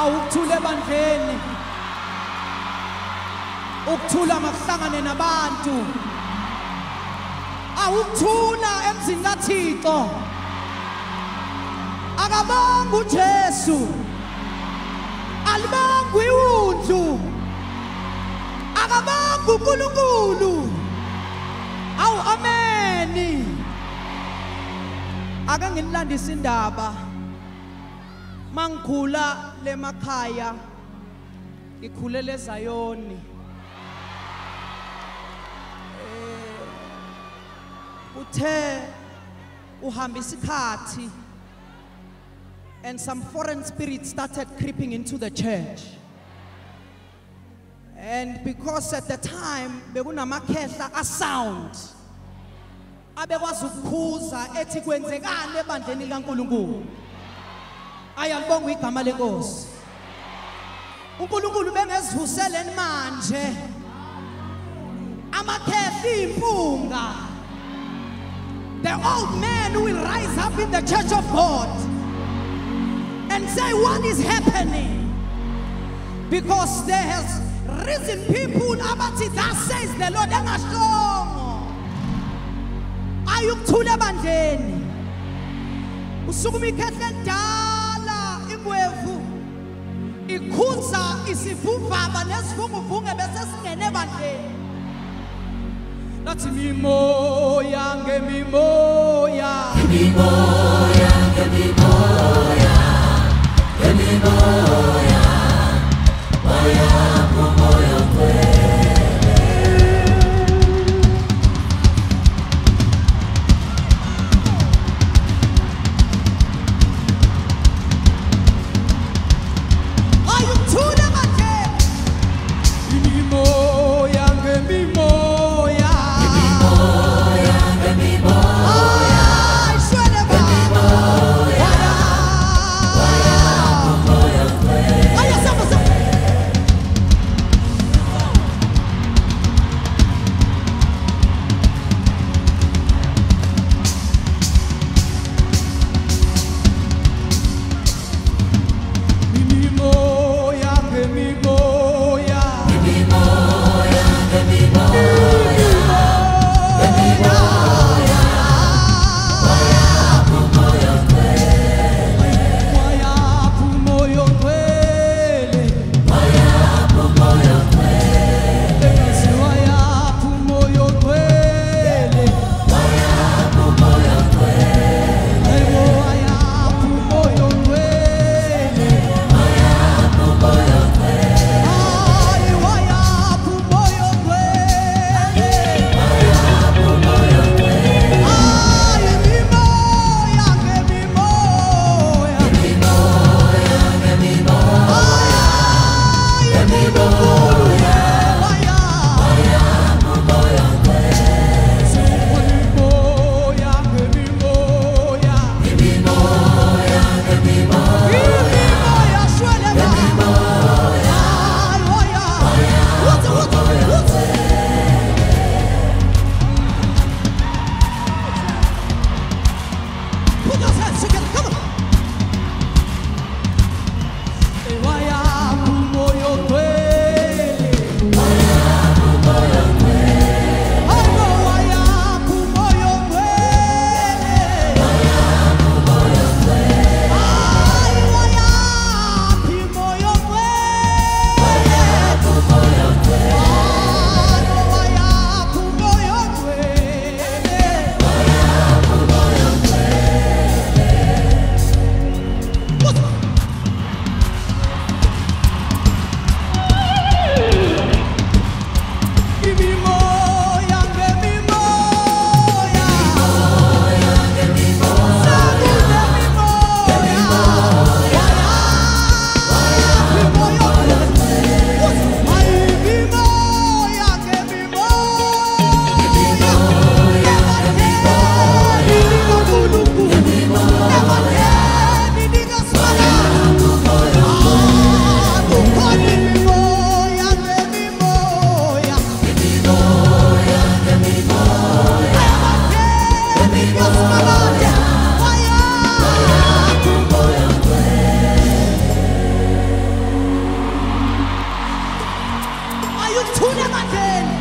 awukuthula ebandleni ukuthula makuhlangane nabantu. Awukuthula emzini kaThixo. Akabanga uJesu. Alibanga iwundlu. Akabanga uNkulunkulu. Awu ameni. Ake nginilandise indaba. Mangikhula lemakhaya ngikhulele eZayoni eh uthe uhamba isikhathi and some foreign spirits started creeping into the church. And because at the time bekunamakhehla asound abekwazi ukukhuza ethi kwenzekani ebandleni likaNkuluNkulu ayalibonga igama lenkosi uNkulunkulu bengezivuseleni manje. Impunga. The old man will rise up in the church of God and say what is happening? Because there has risen people abathi that says the Lord engashongo ayukuthula ebandleni. Usukuma ikhehla endala ingwevu ikhuza isivuvava nesivunguvunge bese singene ebandleni. Lathi mimoya ngemimoya. Ayukuthula 육촌에 맡은